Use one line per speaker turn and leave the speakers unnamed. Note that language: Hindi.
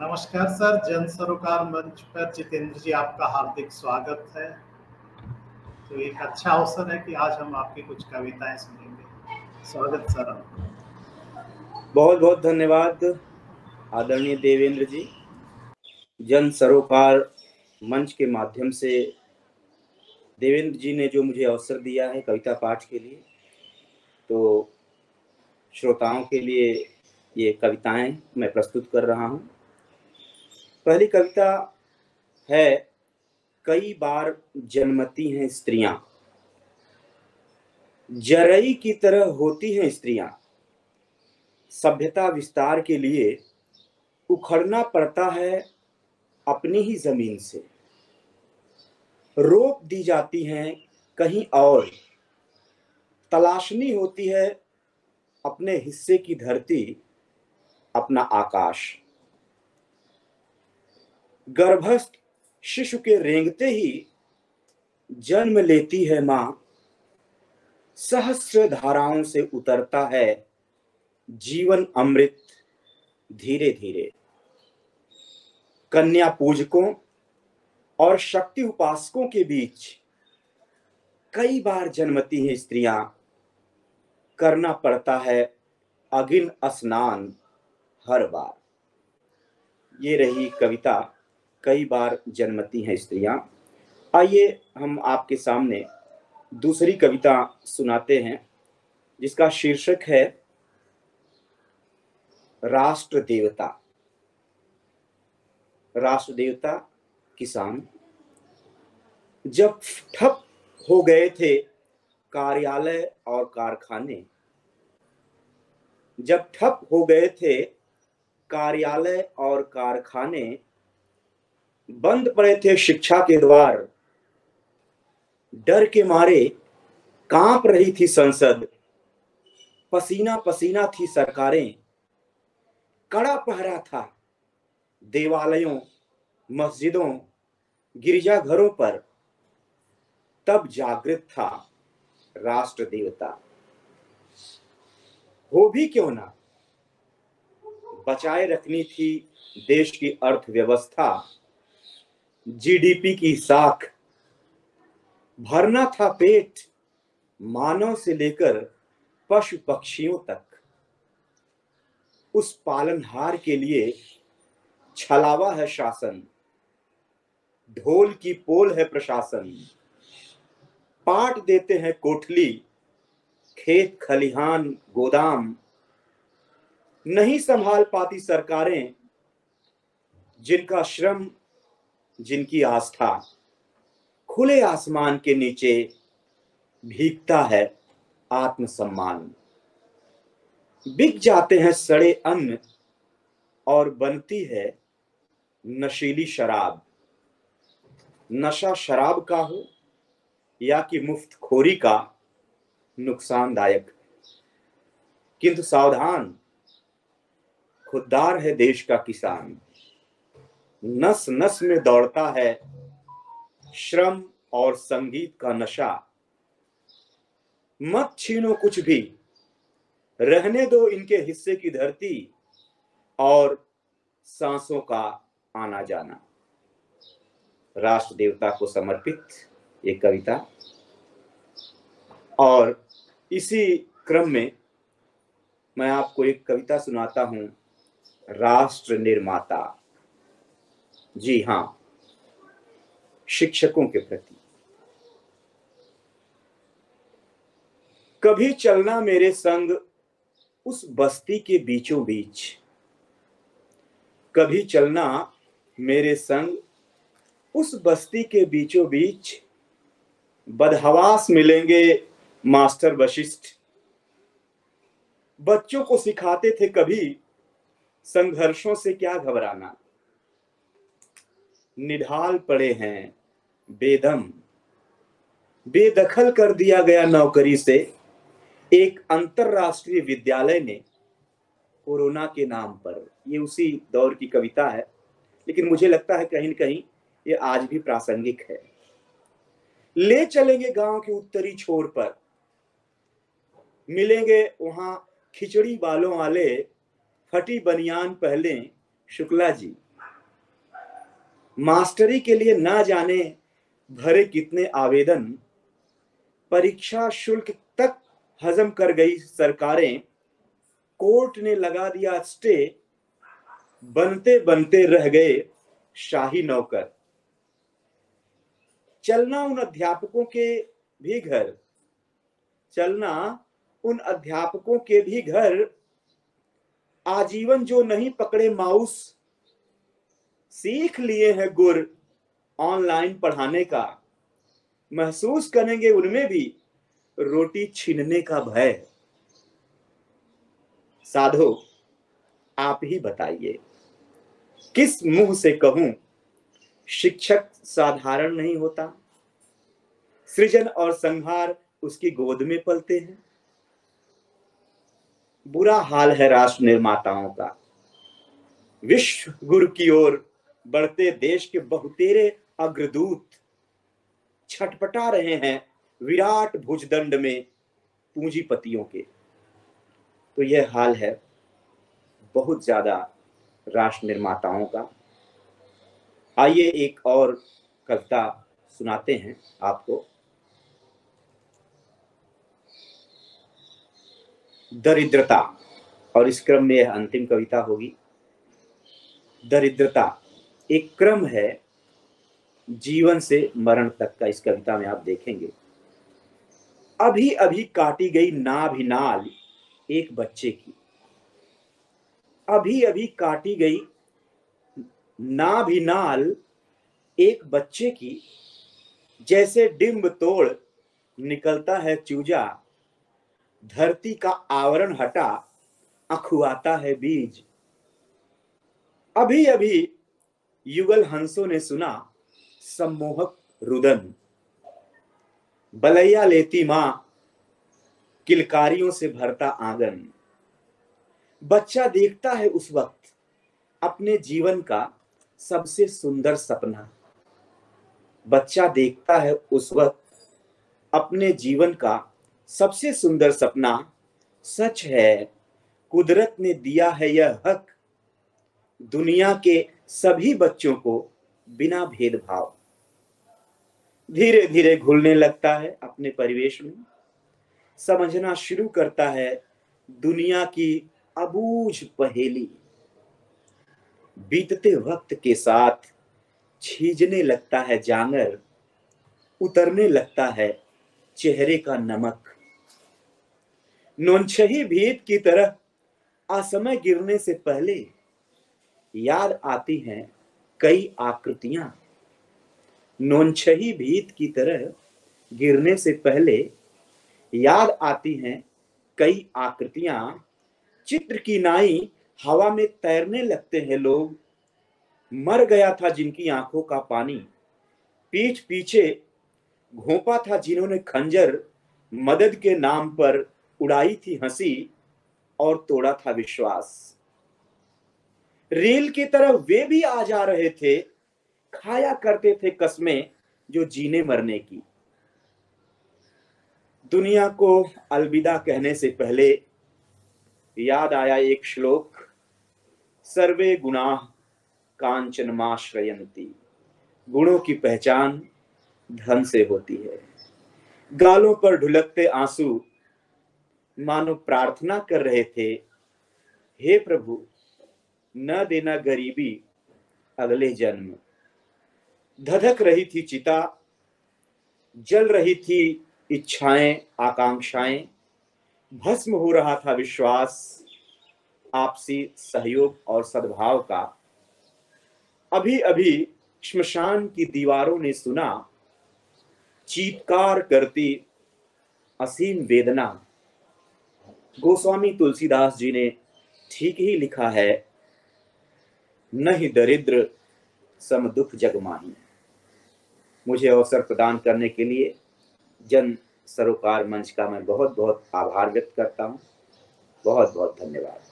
नमस्कार सर, जन सरोकार मंच पर जितेंद्र जी, आपका हार्दिक स्वागत है। तो एक अच्छा अवसर है कि आज हम आपकी कुछ कविताएँ सुनेंगे। स्वागत सर
बहुत बहुत धन्यवाद, आदरणीय देवेंद्र जी। जन सरोकार मंच के माध्यम से देवेंद्र जी ने जो मुझे अवसर दिया है कविता पाठ के लिए तो श्रोताओं के लिए ये कविताएँ मैं प्रस्तुत कर रहा हूँ। पहली कविता है, कई बार जन्मती हैं स्त्रियाँ। जरई की तरह होती हैं स्त्रियाँ। सभ्यता विस्तार के लिए उखड़ना पड़ता है अपनी ही ज़मीन से। रोप दी जाती हैं कहीं और। तलाशनी होती है अपने हिस्से की धरती, अपना आकाश। गर्भस्थ शिशु के रेंगते ही जन्म लेती है माँ। सहस्र धाराओं से उतरता है जीवन अमृत धीरे धीरे कन्या पूजकों और शक्ति उपासकों के बीच कई बार जन्मती हैं स्त्रियाँ। करना पड़ता है अगिन स्नान हर बार। ये रही कविता। कई बार जन्मती हैं स्त्रियाँ। आइए हम आपके सामने दूसरी कविता सुनाते हैं, जिसका शीर्षक है राष्ट्र देवता राष्ट्र देवता किसान, जब ठप हो गए थे कार्यालय और कारखाने, जब ठप हो गए थे कार्यालय और कारखाने बंद पड़े थे शिक्षा के द्वार। डर के मारे काँप रही थी संसद। पसीना पसीना थी सरकारें। कड़ा पहरा था देवालयों, मस्जिदों, गिरजाघरों पर। तब जागृत था राष्ट्र देवता। हो भी क्यों ना? बचाए रखनी थी देश की अर्थव्यवस्था। जीडीपी की साख। भरना था पेट मानव से लेकर पशु पक्षियों तक। उस पालनहार के लिए छलावा है शासन। ढोल की पोल है प्रशासन। पाट देते हैं कोठली, खेत खलिहान गोदाम। नहीं संभाल पाती सरकारें जिनका श्रम जिनकी आस्था खुले आसमान के नीचे भीगता है, आत्मसम्मान। बिक जाते हैं सड़े अन्न और बनती है नशीली शराब। नशा शराब का हो या कि मुफ़्त खोरी का नुकसानदायक। किंतु सावधान, खुददार है देश का किसान। नस नस में दौड़ता है श्रम और संगीत का नशा। मत छीनो कुछ भी। रहने दो इनके हिस्से की धरती और सांसों का आना जाना। राष्ट्र देवता को समर्पित ये कविता। और इसी क्रम में मैं आपको एक कविता सुनाता हूँ, राष्ट्र निर्माता। जी हाँ शिक्षकों के प्रति। कभी चलना मेरे संग उस बस्ती के बीचों बीच। कभी चलना मेरे संग उस बस्ती के बीचों बीच। बदहवास मिलेंगे मास्टर वशिष्ठ। बच्चों को सिखाते थे कभी संघर्षों से क्या घबराना। निढाल पड़े हैं, बेदम। बेदखल कर दिया गया नौकरी से एक अंतरराष्ट्रीय विद्यालय ने कोरोना के नाम पर। ये उसी दौर की कविता है, लेकिन मुझे लगता है कहीं न कहीं ये आज भी प्रासंगिक है। ले चलेंगे गाँव के उत्तरी छोर पर। मिलेंगे वहाँ खिचड़ी बालों वाले फटी बनियान पहले शुक्ला जी। मास्टरी के लिए ना जाने भरे कितने आवेदन। परीक्षा शुल्क तक हजम कर गई सरकारें। कोर्ट ने लगा दिया स्टे। बनते बनते रह गए शाही नौकर। चलना उन अध्यापकों के भी घर। चलना उन अध्यापकों के भी घर। आजीवन जो नहीं पकड़े माउस सीख लिए हैं गुर ऑनलाइन पढ़ाने का। महसूस करेंगे उनमें भी रोटी छीनने का भय। साधो, आप ही बताइए, किस मुँह से कहूँ, शिक्षक साधारण नहीं होता? सृजन और संहार उसकी गोद में पलते हैं। बुरा हाल है राष्ट्र निर्माताओं का। विश्व गुरु की ओर बढ़ते देश के बहुतेरे अग्रदूत छटपटा रहे हैं विराट भुजदंड में पूंजीपतियों के। तो यह हाल है बहुत ज़्यादा राष्ट्र निर्माताओं का। आइए एक और कविता सुनाते हैं आपको। दरिद्रता, और इस क्रम में यह अंतिम कविता होगी। दरिद्रता एक क्रम है जीवन से मरण तक का, इस कविता में आप देखेंगे। अभी अभी काटी गई नाभिनाल एक बच्चे की। अभी अभी काटी गई नाभिनाल एक बच्चे की, जैसे डिम्ब तोड़ निकलता है चूजा, धरती का आवरण हटा, अखुआता है बीज। अभी अभी युगल हंसों ने सुना, सम्मोहक रुदन। बलैया लेती माँ, किलकारियों से भरता आँगन। बच्चा देखता है उस वक्त, अपने जीवन का सबसे सुंदर सपना। बच्चा देखता है उस वक्त, अपने जीवन का सबसे सुंदर सपना। सच है, कुदरत ने दिया है यह हक, दुनिया के सभी बच्चों को बिना भेदभाव धीरे धीरे घुलने लगता है अपने परिवेश में। समझना शुरू करता है दुनिया की अबूझ पहेली। बीतते वक्त के साथ छीजने लगता है जांगर, उतरने लगता है चेहरे का नमक। नोनछही भीत की तरह असमय गिरने से पहले याद आती हैं कई आकृतियाँ। नोनछही भीत की तरह गिरने से पहले याद आती हैं कई आकृतियाँ। चित्र की नाई हवा में तैरने लगते हैं लोग। मर गया था जिनकी आँखों का पानी। पीठ पीछे घोपा था जिन्होंने खंजर मदद के नाम पर उड़ाई थी हँसी और तोड़ा था विश्वास। रेल की तरह वे भी आ जा रहे थे, खाया करते थे कस्में जो जीने मरने की। दुनिया को अलविदा कहने से पहले याद आया एक श्लोक, सर्वे गुनाह कांचन माश्रयंती गुणों की पहचान धन से होती है। गालों पर ढुलकते आँसू मानो प्रार्थना कर रहे थे, हे प्रभु न देना गरीबी अगले जन्म। धधक रही थी चिता, जल रही थी इच्छाएँ, आकांक्षाएँ। भस्म हो रहा था विश्वास, आपसी सहयोग और सद्भाव का। अभी अभी श्मशान की दीवारों ने सुना, चीतकार करती असीम वेदना। गोस्वामी तुलसीदास जी ने ठीक ही लिखा है न ही दरिद्र सम दुख जगमाही मुझे अवसर प्रदान करने के लिए जन सरोकार मंच का मैं बहुत बहुत आभार व्यक्त करता हूँ। बहुत बहुत धन्यवाद।